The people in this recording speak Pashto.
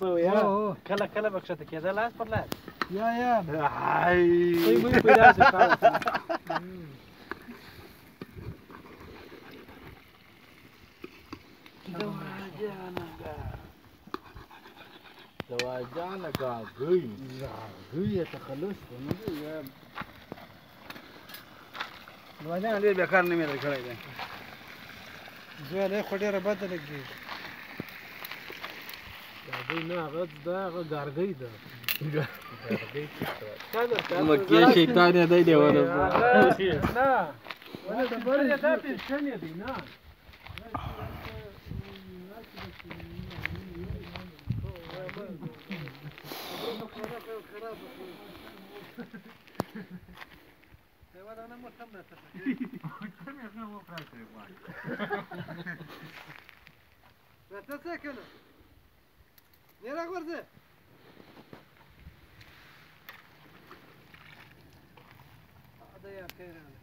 سو یا کله کله به کښته کېده لاس پر لاس یا یا هی مې پیدا شو دواجانا قاقوي قاقوي تخلص دواجانا ليه بيكار نمي لكرا ده زوال ايه خودي ربطة لكي نه هغه دا هغه ګارګۍ ده مکې شیطان یې دی دی ونه نه ولې د بل دا پېښنې دی نه That's a second. Nereye akvardı? Adaya kayranı.